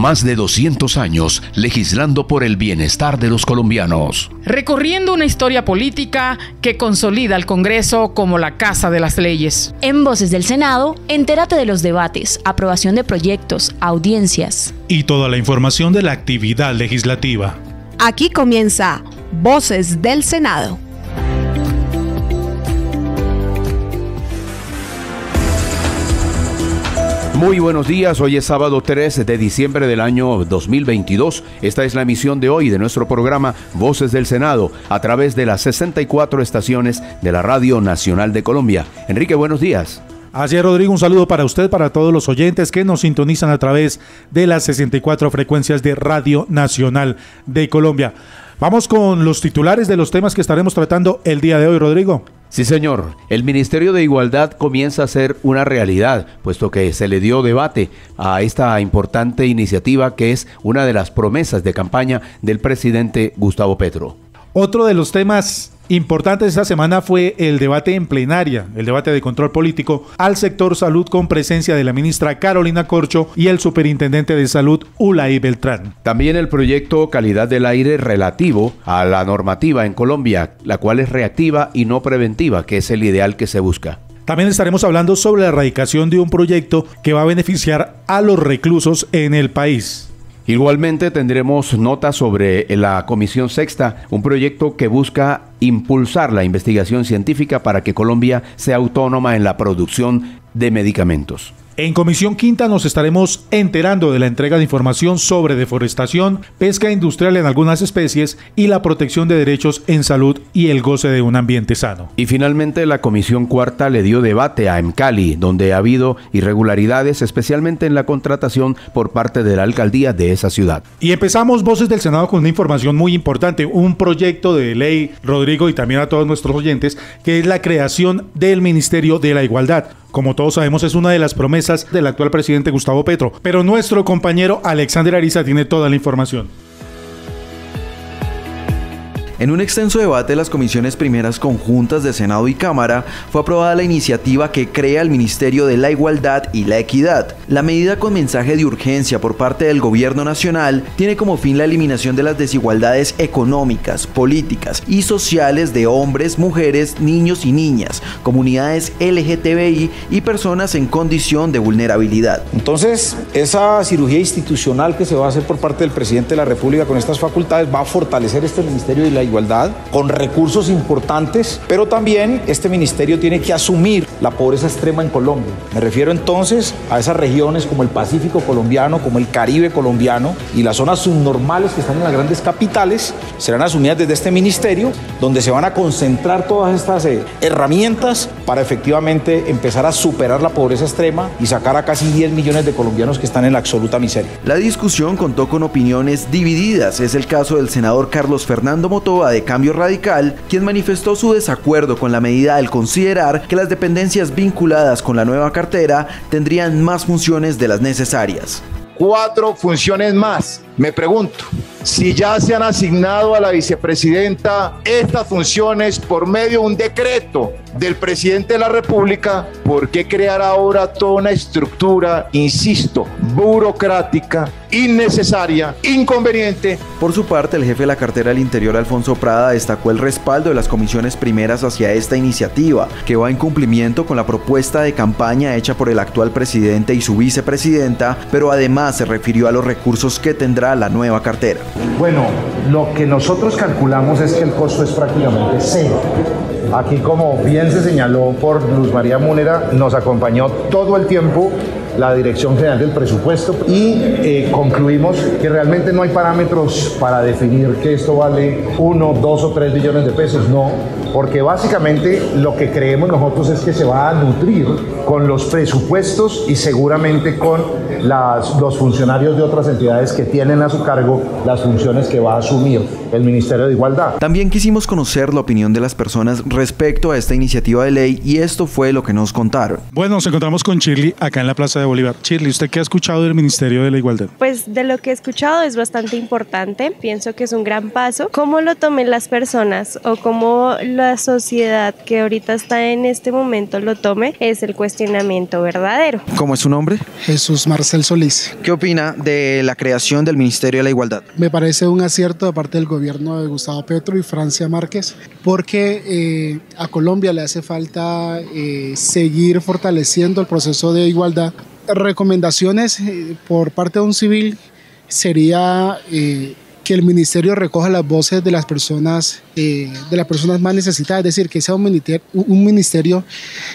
Más de 200 años legislando por el bienestar de los colombianos. Recorriendo una historia política que consolida al Congreso como la Casa de las Leyes. En Voces del Senado, entérate de los debates, aprobación de proyectos, audiencias. Y toda la información de la actividad legislativa. Aquí comienza Voces del Senado. Muy buenos días, hoy es sábado 3 de diciembre del año 2022. Esta es la emisión de hoy de nuestro programa Voces del Senado a través de las 64 estaciones de la Radio Nacional de Colombia. Enrique, buenos días. Así es, Rodrigo, un saludo para usted, para todos los oyentes que nos sintonizan a través de las 64 frecuencias de Radio Nacional de Colombia. Vamos con los titulares de los temas que estaremos tratando el día de hoy, Rodrigo. Sí, señor. El Ministerio de Igualdad comienza a ser una realidad, puesto que se le dio debate a esta importante iniciativa que es una de las promesas de campaña del presidente Gustavo Petro. Otro de los temas importantes esta semana fue el debate en plenaria, el debate de control político al sector salud con presencia de la ministra Carolina Corcho y el superintendente de salud Ulay Beltrán. También el proyecto Calidad del Aire relativo a la normativa en Colombia, la cual es reactiva y no preventiva, que es el ideal que se busca. También estaremos hablando sobre la erradicación de un proyecto que va a beneficiar a los reclusos en el país. Igualmente tendremos notas sobre la Comisión Sexta, un proyecto que busca impulsar la investigación científica para que Colombia sea autónoma en la producción de medicamentos. En Comisión Quinta nos estaremos enterando de la entrega de información sobre deforestación, pesca industrial en algunas especies y la protección de derechos en salud y el goce de un ambiente sano. Y finalmente la Comisión Cuarta le dio debate a Emcali, donde ha habido irregularidades, especialmente en la contratación por parte de la alcaldía de esa ciudad. Y empezamos Voces del Senado con una información muy importante, un proyecto de ley, Rodrigo, y también a todos nuestros oyentes, que es la creación del Ministerio de la Igualdad. Como todos sabemos, es una de las promesas del actual presidente Gustavo Petro, pero nuestro compañero Alexander Ariza tiene toda la información. En un extenso debate de las comisiones primeras conjuntas de Senado y Cámara, fue aprobada la iniciativa que crea el Ministerio de la Igualdad y la Equidad. La medida con mensaje de urgencia por parte del Gobierno Nacional tiene como fin la eliminación de las desigualdades económicas, políticas y sociales de hombres, mujeres, niños y niñas, comunidades LGTBI y personas en condición de vulnerabilidad. Entonces, esa cirugía institucional que se va a hacer por parte del presidente de la República con estas facultades va a fortalecer este Ministerio de la igualdad, con recursos importantes, pero también este ministerio tiene que asumir la pobreza extrema en Colombia. Me refiero entonces a esas regiones como el Pacífico colombiano, como el Caribe colombiano y las zonas subnormales que están en las grandes capitales, serán asumidas desde este ministerio, donde se van a concentrar todas estas eh, herramientas para efectivamente empezar a superar la pobreza extrema y sacar a casi 10 millones de colombianos que están en la absoluta miseria. La discusión contó con opiniones divididas. Es el caso del senador Carlos Fernando De Cambio Radical, quien manifestó su desacuerdo con la medida al considerar que las dependencias vinculadas con la nueva cartera tendrían más funciones de las necesarias. Cuatro funciones más. Me pregunto, si ya se han asignado a la vicepresidenta estas funciones por medio de un decreto del presidente de la República, ¿por qué crear ahora toda una estructura, insisto, burocrática, innecesaria, inconveniente? Por su parte, el jefe de la cartera del Interior, Alfonso Prada, destacó el respaldo de las comisiones primeras hacia esta iniciativa, que va en cumplimiento con la propuesta de campaña hecha por el actual presidente y su vicepresidenta, pero además se refirió a los recursos que tendrá la nueva cartera. Bueno, lo que nosotros calculamos es que el costo es prácticamente cero. Aquí, como bien se señaló por Luz María Múnera, nos acompañó todo el tiempo la Dirección General del Presupuesto y eh, concluimos que realmente no hay parámetros para definir que esto vale uno, dos o tres billones de pesos, no, porque básicamente lo que creemos nosotros es que se va a nutrir con los presupuestos y seguramente con las, los funcionarios de otras entidades que tienen a su cargo las funciones que va a asumir el Ministerio de Igualdad. También quisimos conocer la opinión de las personas respecto a esta iniciativa de ley y esto fue lo que nos contaron. Bueno, nos encontramos con Shirley acá en la Plaza de Bolívar. Shirley, ¿usted qué ha escuchado del Ministerio de la Igualdad? Pues de lo que he escuchado es bastante importante, pienso que es un gran paso. ¿Cómo lo tomen las personas o cómo la sociedad que ahorita está en este momento lo tome es el cuestionamiento verdadero. ¿Cómo es su nombre? Jesús Marcel Solís. ¿Qué opina de la creación del Ministerio de la Igualdad? Me parece un acierto de parte del gobierno de Gustavo Petro y Francia Márquez, porque eh, a Colombia le hace falta eh, seguir fortaleciendo el proceso de igualdad. Recomendaciones eh, por parte de un civil sería que el ministerio recoja las voces de las personas, de las personas más necesitadas, es decir, que sea un ministerio, un ministerio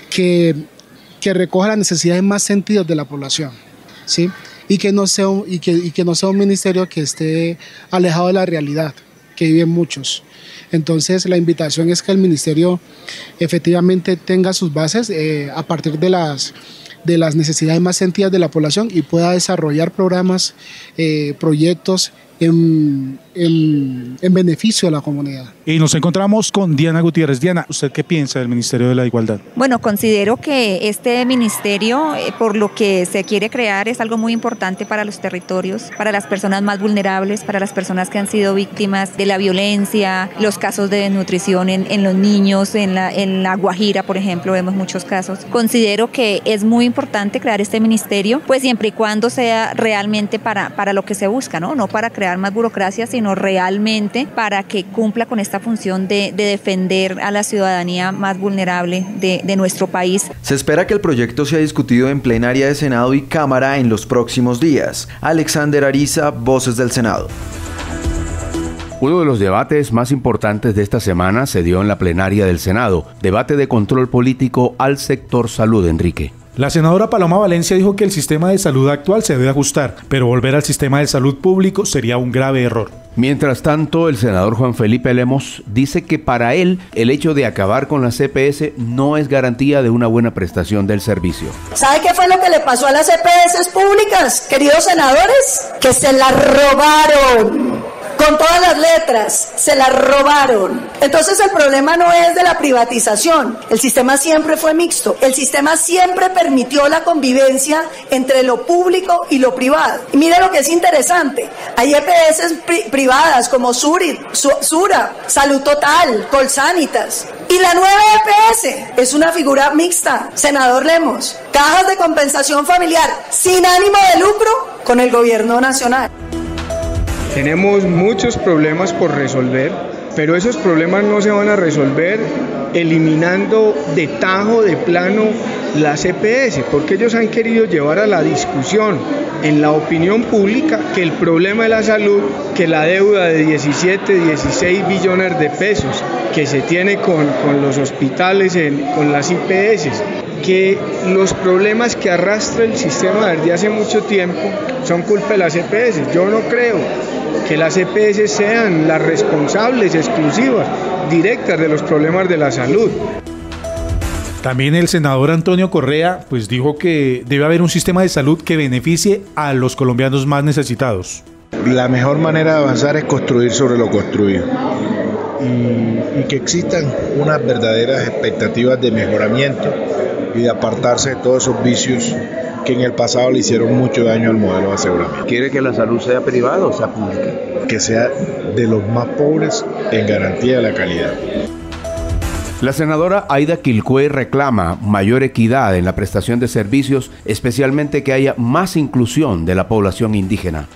que, que recoja las necesidades más sentidas de la población, ¿sí? Y que, no sea un, y, que, y que no sea un ministerio que esté alejado de la realidad que viven muchos. Entonces la invitación es que el ministerio efectivamente tenga sus bases eh, a partir de las de las necesidades más sentidas de la población y pueda desarrollar programas, eh, proyectos en, en, beneficio de la comunidad. Y nos encontramos con Diana Gutiérrez. Diana, ¿usted qué piensa del Ministerio de la Igualdad? Bueno, considero que este ministerio, eh, por lo que se quiere crear, es algo muy importante para los territorios, para las personas más vulnerables, para las personas que han sido víctimas de la violencia, los casos de desnutrición en, en los niños, en la, en la Guajira, por ejemplo, vemos muchos casos. Considero que es muy importante crear este ministerio, pues siempre y cuando sea realmente para, para lo que se busca, ¿no? No para crear más burocracia, sino realmente para que cumpla con esta función de, defender a la ciudadanía más vulnerable de, de nuestro país. Se espera que el proyecto sea discutido en plenaria de Senado y Cámara en los próximos días. Alexander Ariza, Voces del Senado. Uno de los debates más importantes de esta semana se dio en la plenaria del Senado, debate de control político al sector salud, Enrique. La senadora Paloma Valencia dijo que el sistema de salud actual se debe ajustar, pero volver al sistema de salud público sería un grave error. Mientras tanto, el senador Juan Felipe Lemos dice que para él el hecho de acabar con la CPS no es garantía de una buena prestación del servicio. ¿Sabe qué fue lo que le pasó a las CPS públicas, queridos senadores? Que se la robaron con todas las letras, se la robaron. Entonces el problema no es de la privatización, el sistema siempre fue mixto, el sistema siempre permitió la convivencia entre lo público y lo privado. Y mire lo que es interesante, hay EPS privadas como Surit, Sura, Salud Total, Colsanitas. Y la nueva EPS es una figura mixta, senador Lemos, cajas de compensación familiar sin ánimo de lucro con el gobierno nacional. Tenemos muchos problemas por resolver, pero esos problemas no se van a resolver eliminando de tajo, de plano, la CPS, porque ellos han querido llevar a la discusión en la opinión pública que el problema de la salud, que la deuda de 17, 16 billones de pesos que se tiene con, los hospitales, con las IPS, que los problemas que arrastra el sistema desde hace mucho tiempo son culpa de las EPS. Yo no creo que las EPS sean las responsables exclusivas, directas de los problemas de la salud. También el senador Antonio Correa pues dijo que debe haber un sistema de salud que beneficie a los colombianos más necesitados. La mejor manera de avanzar es construir sobre lo construido y, y que existan unas verdaderas expectativas de mejoramiento y de apartarse de todos esos vicios que en el pasado le hicieron mucho daño al modelo de aseguramiento. ¿Quiere que la salud sea privada o sea pública? Que sea de los más pobres en garantía de la calidad. La senadora Aida Quilcue reclama mayor equidad en la prestación de servicios, especialmente que haya más inclusión de la población indígena.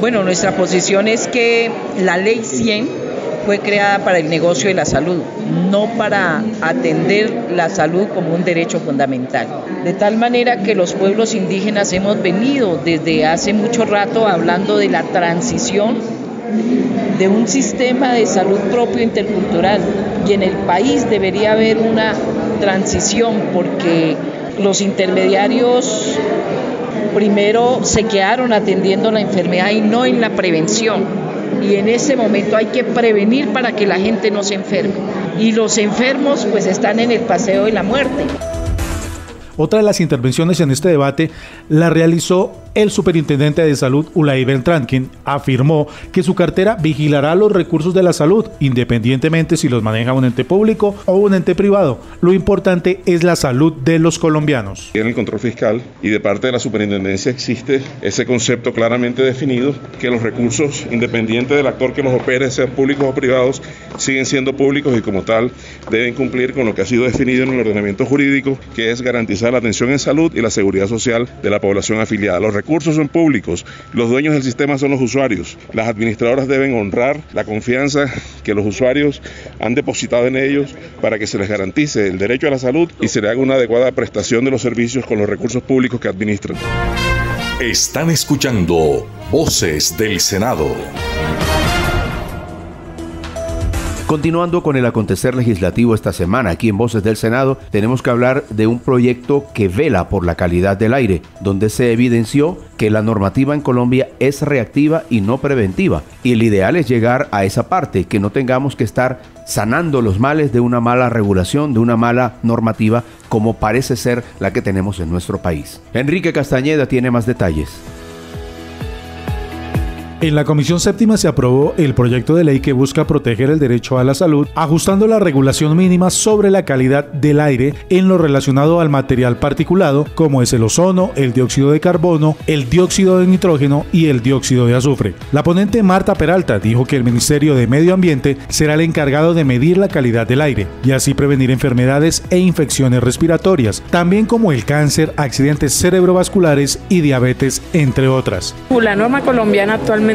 Bueno, nuestra posición es que la ley 100 fue creada para el negocio de la salud, no para atender la salud como un derecho fundamental. De tal manera que los pueblos indígenas hemos venido desde hace mucho rato hablando de la transición de un sistema de salud propio intercultural y en el país debería haber una transición porque los intermediarios primero se quedaron atendiendo la enfermedad y no en la prevención y en ese momento hay que prevenir para que la gente no se enferme. Y los enfermos pues están en el paseo de la muerte. Otra de las intervenciones en este debate la realizó el superintendente de salud Ulay Beltrán, afirmó que su cartera vigilará los recursos de la salud, independientemente si los maneja un ente público o un ente privado. Lo importante es la salud de los colombianos. En el control fiscal y de parte de la superintendencia existe ese concepto claramente definido que los recursos, independiente del actor que los opere, sean públicos o privados, siguen siendo públicos y como tal deben cumplir con lo que ha sido definido en el ordenamiento jurídico, que es garantizar la atención en salud y la seguridad social de la población afiliada. Los recursos son públicos, los dueños del sistema son los usuarios. Las administradoras deben honrar la confianza que los usuarios han depositado en ellos para que se les garantice el derecho a la salud y se le haga una adecuada prestación de los servicios con los recursos públicos que administran. Están escuchando Voces del Senado. Continuando con el acontecer legislativo esta semana, aquí en Voces del Senado, tenemos que hablar de un proyecto que vela por la calidad del aire, donde se evidenció que la normativa en Colombia es reactiva y no preventiva. Y el ideal es llegar a esa parte, que no tengamos que estar sanando los males de una mala regulación, de una mala normativa, como parece ser la que tenemos en nuestro país. Enrique Castañeda tiene más detalles. En la Comisión Séptima se aprobó el proyecto de ley que busca proteger el derecho a la salud, ajustando la regulación mínima sobre la calidad del aire en lo relacionado al material particulado, como es el ozono, el dióxido de carbono, el dióxido de nitrógeno y el dióxido de azufre. La ponente Marta Peralta dijo que el Ministerio de Medio Ambiente será el encargado de medir la calidad del aire y así prevenir enfermedades e infecciones respiratorias, también como el cáncer, accidentes cerebrovasculares y diabetes, entre otras. La norma colombiana actualmente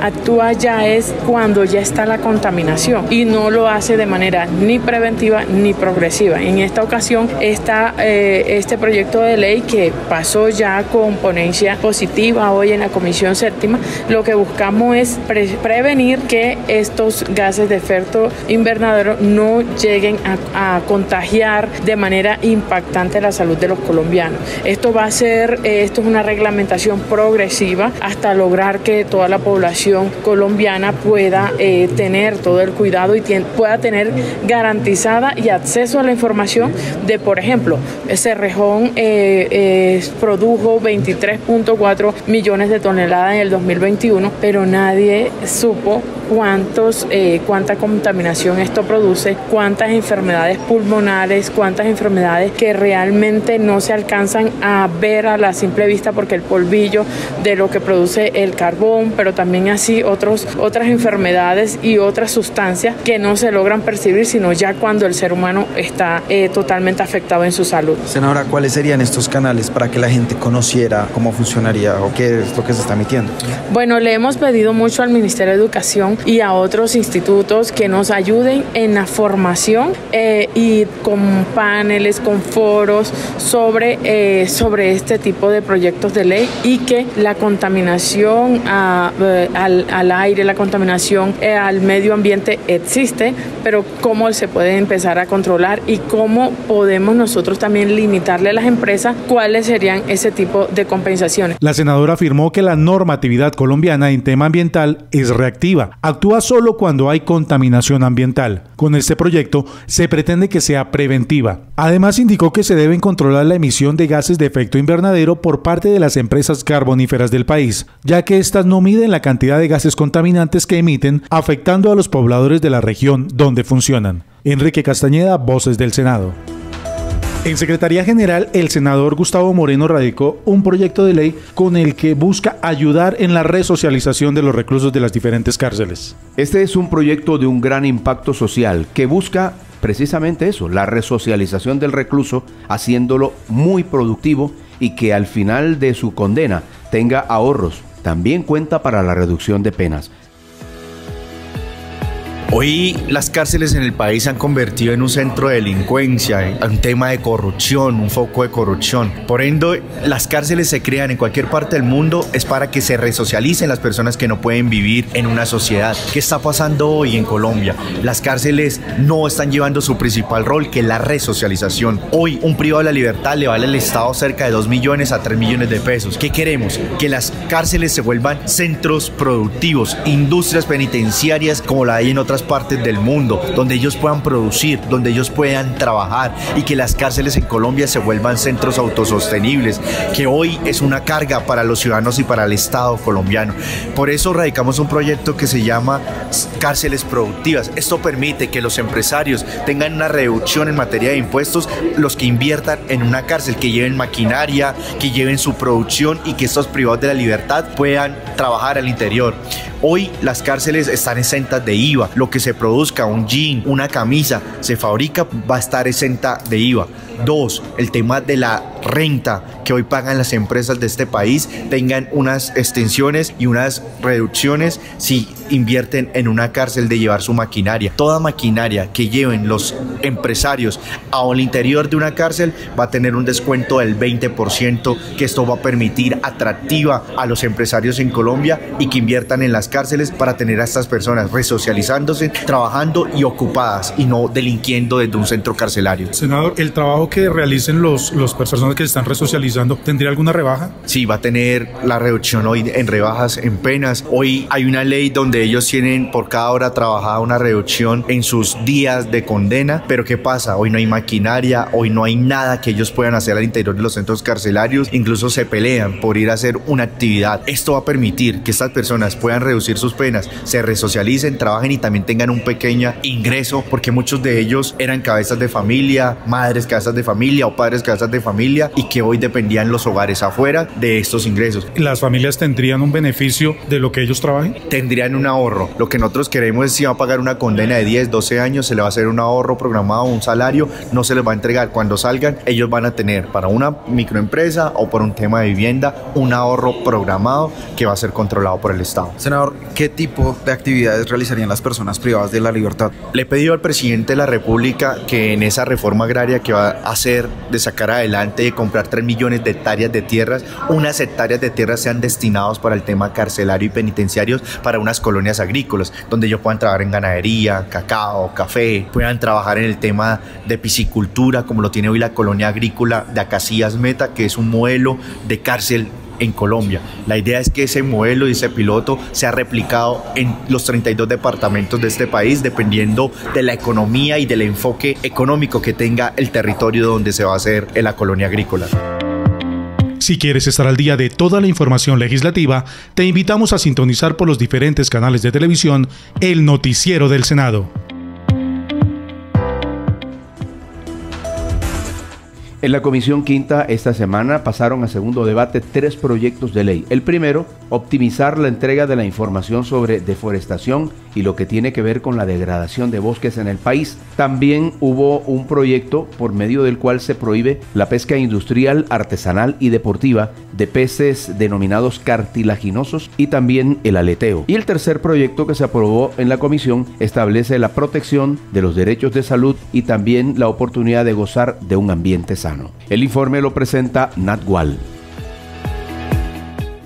actúa ya es cuando ya está la contaminación y no lo hace de manera ni preventiva ni progresiva. En esta ocasión está eh, este proyecto de ley que pasó ya con ponencia positiva hoy en la Comisión Séptima. Lo que buscamos es prevenir que estos gases de efecto invernadero no lleguen a, contagiar de manera impactante la salud de los colombianos. Esto va a ser, eh, esto es una reglamentación progresiva hasta lograr que toda la población colombiana pueda eh, tener todo el cuidado y pueda tener garantizada y acceso a la información de, por ejemplo, Cerrejón eh, eh, produjo 23.4 millones de toneladas en el 2021, pero nadie supo cuántos, cuánta contaminación esto produce, cuántas enfermedades pulmonares, cuántas enfermedades que realmente no se alcanzan a ver a la simple vista porque el polvillo de lo que produce el carbón, pero también así otros, otras enfermedades y otras sustancias que no se logran percibir, sino ya cuando el ser humano está eh, totalmente afectado en su salud. Senadora, ¿cuáles serían estos canales para que la gente conociera cómo funcionaría o qué es lo que se está emitiendo? Bueno, le hemos pedido mucho al Ministerio de Educación y a otros institutos que nos ayuden en la formación eh, y con paneles, con foros sobre, eh, sobre este tipo de proyectos de ley y que la contaminación a eh, al, aire, la contaminación eh, al medio ambiente existe, pero cómo se puede empezar a controlar y cómo podemos nosotros también limitarle a las empresas cuáles serían ese tipo de compensaciones. La senadora afirmó que la normatividad colombiana en tema ambiental es reactiva, actúa solo cuando hay contaminación ambiental. Con este proyecto se pretende que sea preventiva. Además indicó que se deben controlar la emisión de gases de efecto invernadero por parte de las empresas carboníferas del país, ya que éstas no miden la cantidad de gases contaminantes que emiten, afectando a los pobladores de la región donde funcionan. Enrique Castañeda, Voces del Senado. En Secretaría General, el senador Gustavo Moreno radicó un proyecto de ley con el que busca ayudar en la resocialización de los reclusos de las diferentes cárceles. Este es un proyecto de un gran impacto social que busca precisamente eso, la resocialización del recluso, haciéndolo muy productivo y que al final de su condena tenga ahorros, también cuenta para la reducción de penas. Hoy las cárceles en el país se han convertido en un centro de delincuencia, un tema de corrupción, un foco de corrupción. Por ende, las cárceles se crean en cualquier parte del mundo es para que se resocialicen las personas que no pueden vivir en una sociedad. ¿Qué está pasando hoy en Colombia? Las cárceles no están llevando su principal rol, que es la resocialización. Hoy un privado de la libertad le vale al Estado cerca de 2 millones a 3 millones de pesos. ¿Qué queremos? Que las cárceles se vuelvan centros productivos, industrias penitenciarias como la hay en otras partes del mundo, donde ellos puedan producir, donde ellos puedan trabajar y que las cárceles en Colombia se vuelvan centros autosostenibles, que hoy es una carga para los ciudadanos y para el Estado colombiano. Por eso radicamos un proyecto que se llama Cárceles Productivas. Esto permite que los empresarios tengan una reducción en materia de impuestos, los que inviertan en una cárcel, que lleven maquinaria, que lleven su producción y que estos privados de la libertad puedan trabajar al interior. Hoy las cárceles están exentas de IVA. Lo que se produzca, un jean, una camisa, se fabrica, va a estar exenta de IVA. Dos, el tema de la renta que hoy pagan las empresas de este país tengan unas extensiones y unas reducciones si invierten en una cárcel de llevar su maquinaria. Toda maquinaria que lleven los empresarios al interior de una cárcel va a tener un descuento del 20% que esto va a permitir atractiva a los empresarios en Colombia y que inviertan en las cárceles para tener a estas personas resocializándose, trabajando y ocupadas y no delinquiendo desde un centro carcelario. Senador, el trabajo que realicen los, los personas que están resocializando, ¿tendría alguna rebaja? Sí, va a tener la reducción hoy en rebajas en penas. Hoy hay una ley donde ellos tienen por cada hora trabajada una reducción en sus días de condena, pero ¿qué pasa? Hoy no hay maquinaria, hoy no hay nada que ellos puedan hacer al interior de los centros carcelarios, incluso se pelean por ir a hacer una actividad. Esto va a permitir que estas personas puedan reducir sus penas, se resocialicen, trabajen y también tengan un pequeño ingreso, porque muchos de ellos eran cabezas de familia, madres cabezas de familia o padres cabezas de familia y que hoy dependían los hogares afuera de estos ingresos. ¿Las familias tendrían un beneficio de lo que ellos trabajen? Tendrían un ahorro. Lo que nosotros queremos es si va a pagar una condena de 10, 12 años, se le va a hacer un ahorro programado, un salario, no se les va a entregar. Cuando salgan, ellos van a tener para una microempresa o por un tema de vivienda un ahorro programado que va a ser controlado por el Estado. Senador, ¿qué tipo de actividades realizarían las personas privadas de la libertad? Le he pedido al presidente de la República que en esa reforma agraria que va a hacer de sacar adelante comprar 3 millones de hectáreas de tierras, unas hectáreas de tierras sean destinados para el tema carcelario y penitenciarios para unas colonias agrícolas, donde ellos puedan trabajar en ganadería, cacao, café, puedan trabajar en el tema de piscicultura, como lo tiene hoy la colonia agrícola de Acacías Meta, que es un modelo de cárcel en Colombia. La idea es que ese modelo y ese piloto sea replicado en los 32 departamentos de este país, dependiendo de la economía y del enfoque económico que tenga el territorio donde se va a hacer la colonia agrícola. Si quieres estar al día de toda la información legislativa, te invitamos a sintonizar por los diferentes canales de televisión el Noticiero del Senado. En la Comisión Quinta esta semana pasaron a segundo debate tres proyectos de ley. El primero, optimizar la entrega de la información sobre deforestación y lo que tiene que ver con la degradación de bosques en el país. También hubo un proyecto por medio del cual se prohíbe la pesca industrial, artesanal y deportiva de peces denominados cartilaginosos y también el aleteo. Y el tercer proyecto que se aprobó en la comisión establece la protección de los derechos de salud y también la oportunidad de gozar de un ambiente sano. El informe lo presenta Nat Wall.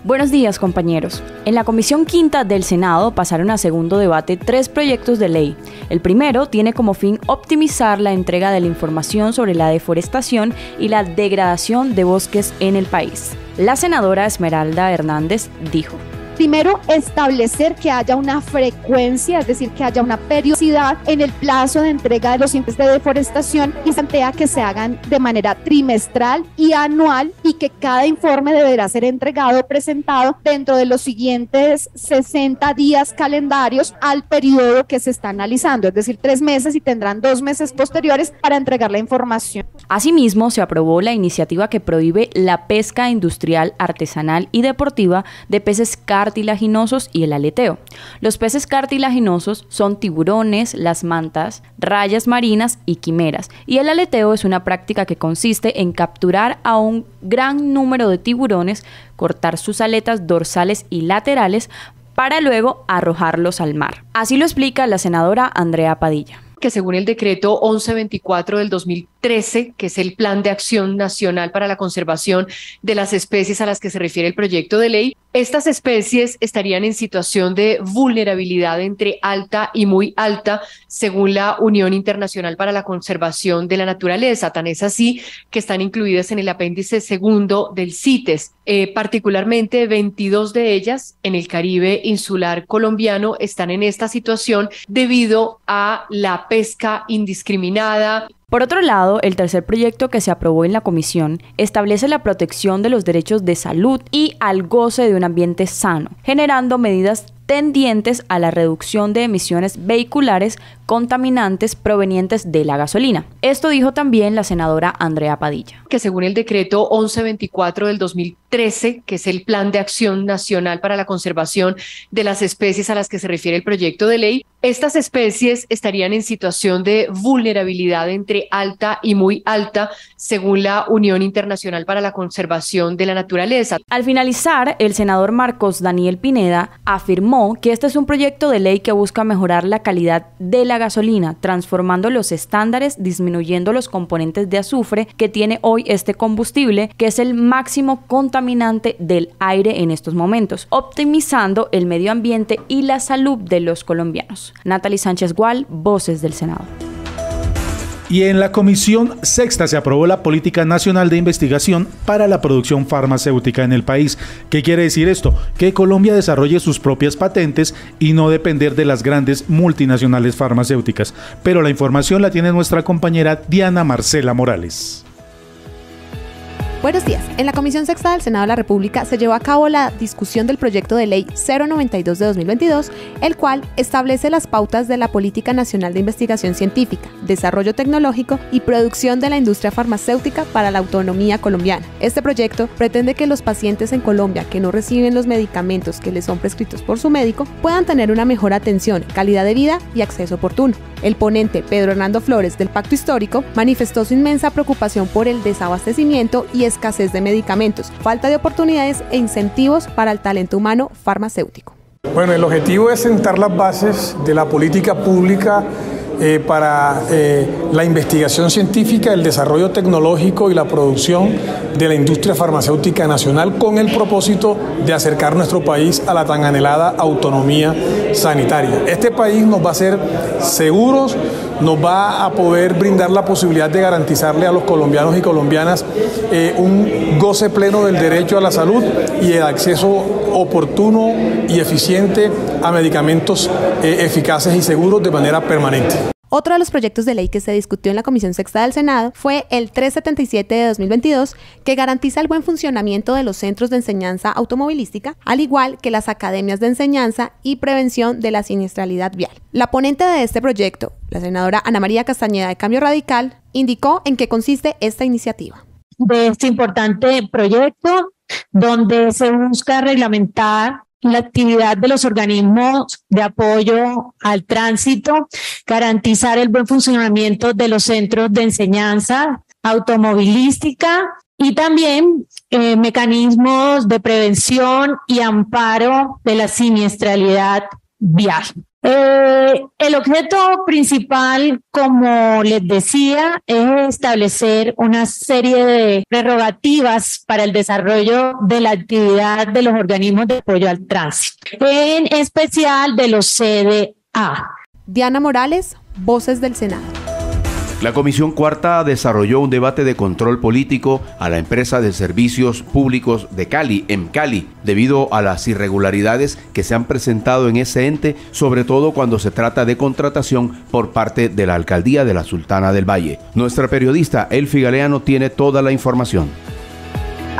Buenos días compañeros. En la Comisión Quinta del Senado pasaron a segundo debate tres proyectos de ley. El primero tiene como fin optimizar la entrega de la información sobre la deforestación y la degradación de bosques en el país. La senadora Esmeralda Hernández dijo. Primero, establecer que haya una frecuencia, es decir, que haya una periodicidad en el plazo de entrega de los índices de deforestación y plantea que se hagan de manera trimestral y anual y que cada informe deberá ser entregado, presentado dentro de los siguientes 60 días calendarios al periodo que se está analizando, es decir, tres meses y tendrán dos meses posteriores para entregar la información. Asimismo, se aprobó la iniciativa que prohíbe la pesca industrial, artesanal y deportiva de peces car cartilaginosos y el aleteo. Los peces cartilaginosos son tiburones, las mantas, rayas marinas y quimeras, y el aleteo es una práctica que consiste en capturar a un gran número de tiburones, cortar sus aletas dorsales y laterales para luego arrojarlos al mar. Así lo explica la senadora Andrea Padilla que según el decreto 1124 del 2013, que es el Plan de Acción Nacional para la Conservación de las Especies a las que se refiere el proyecto de ley, estas especies estarían en situación de vulnerabilidad entre alta y muy alta, según la Unión Internacional para la Conservación de la Naturaleza. Tan es así que están incluidas en el apéndice segundo del CITES. Eh, particularmente 22 de ellas en el Caribe insular colombiano están en esta situación debido a la pesca indiscriminada, por otro lado, el tercer proyecto que se aprobó en la comisión establece la protección de los derechos de salud y al goce de un ambiente sano, generando medidas tendientes a la reducción de emisiones vehiculares contaminantes provenientes de la gasolina. Esto dijo también la senadora Andrea Padilla. Que según el decreto 1124 del 2013, que es el Plan de Acción Nacional para la Conservación de las Especies a las que se refiere el proyecto de ley, estas especies estarían en situación de vulnerabilidad entre alta y muy alta, según la Unión Internacional para la Conservación de la Naturaleza. Al finalizar, el senador Marcos Daniel Pineda afirmó que este es un proyecto de ley que busca mejorar la calidad de la gasolina, transformando los estándares, disminuyendo los componentes de azufre que tiene hoy este combustible, que es el máximo contaminante del aire en estos momentos, optimizando el medio ambiente y la salud de los colombianos. Natalie Sánchez Gual, Voces del Senado. Y en la Comisión Sexta se aprobó la Política Nacional de Investigación para la Producción Farmacéutica en el país. ¿Qué quiere decir esto? Que Colombia desarrolle sus propias patentes y no depender de las grandes multinacionales farmacéuticas. Pero la información la tiene nuestra compañera Diana Marcela Morales. Buenos días. En la Comisión Sexta del Senado de la República se llevó a cabo la discusión del proyecto de ley 092 de 2022, el cual establece las pautas de la Política Nacional de Investigación Científica, Desarrollo Tecnológico y Producción de la Industria Farmacéutica para la Autonomía Colombiana. Este proyecto pretende que los pacientes en Colombia que no reciben los medicamentos que les son prescritos por su médico puedan tener una mejor atención, calidad de vida y acceso oportuno. El ponente Pedro Hernando Flores del Pacto Histórico manifestó su inmensa preocupación por el desabastecimiento y escasez de medicamentos, falta de oportunidades e incentivos para el talento humano farmacéutico. Bueno, el objetivo es sentar las bases de la política pública eh, para eh, la investigación científica, el desarrollo tecnológico y la producción de la industria farmacéutica nacional con el propósito de acercar nuestro país a la tan anhelada autonomía sanitaria. Este país nos va a ser seguros, nos va a poder brindar la posibilidad de garantizarle a los colombianos y colombianas eh, un goce pleno del derecho a la salud y el acceso oportuno y eficiente a medicamentos eficaces y seguros de manera permanente. Otro de los proyectos de ley que se discutió en la Comisión Sexta del Senado fue el 377 de 2022, que garantiza el buen funcionamiento de los centros de enseñanza automovilística, al igual que las academias de enseñanza y prevención de la siniestralidad vial. La ponente de este proyecto, la senadora Ana María Castañeda de Cambio Radical, indicó en qué consiste esta iniciativa. De este importante proyecto, donde se busca reglamentar la actividad de los organismos de apoyo al tránsito, garantizar el buen funcionamiento de los centros de enseñanza automovilística y también eh, mecanismos de prevención y amparo de la siniestralidad vial. Eh, el objeto principal, como les decía, es establecer una serie de prerrogativas para el desarrollo de la actividad de los organismos de apoyo al tránsito, en especial de los CDA. Diana Morales, Voces del Senado. La Comisión Cuarta desarrolló un debate de control político a la empresa de servicios públicos de Cali, en Cali, debido a las irregularidades que se han presentado en ese ente, sobre todo cuando se trata de contratación por parte de la alcaldía de la Sultana del Valle. Nuestra periodista Elfi Galeano tiene toda la información.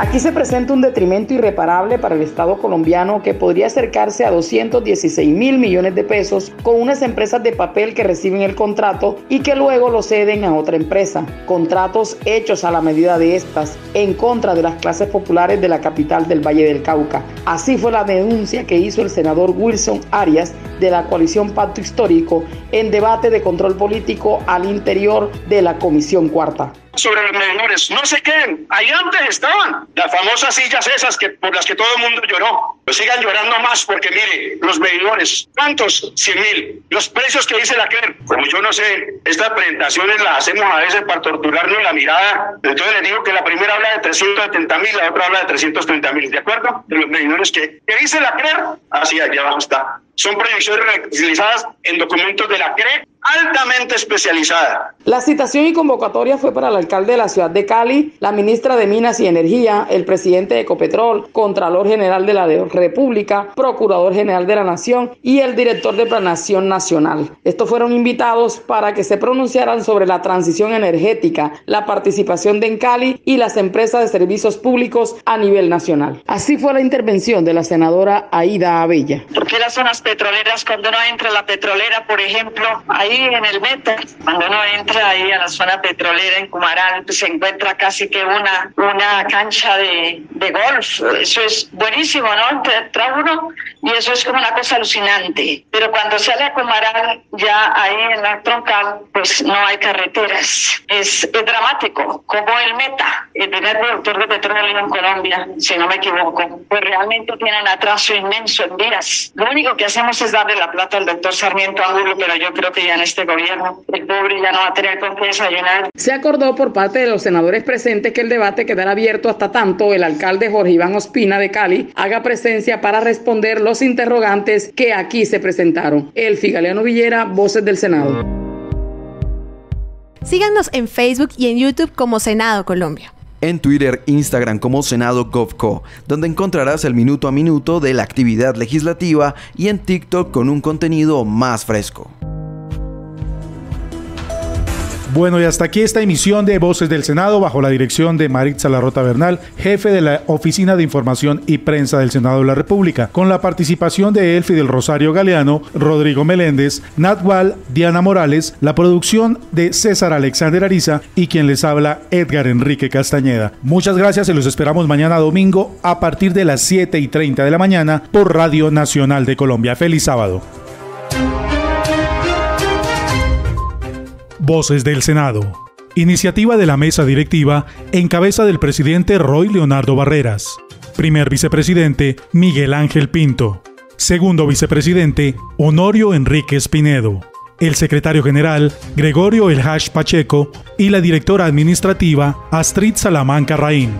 Aquí se presenta un detrimento irreparable para el Estado colombiano que podría acercarse a 216 mil millones de pesos con unas empresas de papel que reciben el contrato y que luego lo ceden a otra empresa. Contratos hechos a la medida de estas en contra de las clases populares de la capital del Valle del Cauca. Así fue la denuncia que hizo el senador Wilson Arias de la coalición Pacto Histórico en debate de control político al interior de la Comisión Cuarta sobre los medidores. No sé qué, ahí antes estaban las famosas sillas esas que, por las que todo el mundo lloró. Pues sigan llorando más porque mire, los medidores, ¿cuántos? 100 mil. Los precios que dice la CRER, como yo no sé, estas presentaciones las hacemos a veces para torturarnos la mirada. Entonces les digo que la primera habla de 370 mil, la otra habla de 330 mil, ¿de acuerdo? De los medidores que, ¿qué dice la CRER, así allá abajo está. Son proyecciones realizadas en documentos de la CREC altamente especializada. La citación y convocatoria fue para el alcalde de la ciudad de Cali, la ministra de Minas y Energía, el presidente de Ecopetrol, Contralor General de la República, Procurador General de la Nación y el director de Planación Nacional. Estos fueron invitados para que se pronunciaran sobre la transición energética, la participación de Encali y las empresas de servicios públicos a nivel nacional. Así fue la intervención de la senadora Aida Abella. ¿Por qué las zonas petroleras, cuando uno entra a la petrolera, por ejemplo, ahí en el Meta, cuando uno entra ahí a la zona petrolera en Cumaral, pues se encuentra casi que una, una cancha de, de golf. Eso es buenísimo, ¿no? Entra uno y eso es como una cosa alucinante. Pero cuando sale a Cumaral, ya ahí en la troncal, pues no hay carreteras. Es, es dramático, como el Meta, el primer productor de petróleo en Colombia, si no me equivoco, pues realmente tienen atraso inmenso en vías. Lo único que hacemos es darle la plata al doctor Sarmiento Ángulo, pero yo creo que ya en este gobierno el pobre ya no va a tener confianza llenar. Se acordó por parte de los senadores presentes que el debate quedará abierto hasta tanto el alcalde Jorge Iván Ospina de Cali haga presencia para responder los interrogantes que aquí se presentaron. El Figaleano Villera, Voces del Senado. Síganos en Facebook y en YouTube como Senado Colombia en Twitter, Instagram como Senado GovCo, donde encontrarás el minuto a minuto de la actividad legislativa y en TikTok con un contenido más fresco. Bueno, y hasta aquí esta emisión de Voces del Senado bajo la dirección de Maritza Larrota Bernal, jefe de la Oficina de Información y Prensa del Senado de la República, con la participación de Elfi del Rosario Galeano, Rodrigo Meléndez, Natwal, Diana Morales, la producción de César Alexander Ariza y quien les habla Edgar Enrique Castañeda. Muchas gracias y los esperamos mañana domingo a partir de las 7 y 30 de la mañana por Radio Nacional de Colombia. Feliz sábado. Voces del Senado. Iniciativa de la mesa directiva en cabeza del presidente Roy Leonardo Barreras. Primer vicepresidente Miguel Ángel Pinto. Segundo vicepresidente Honorio Enrique Pinedo. El secretario general Gregorio El Hash Pacheco y la directora administrativa Astrid Salamanca Raín.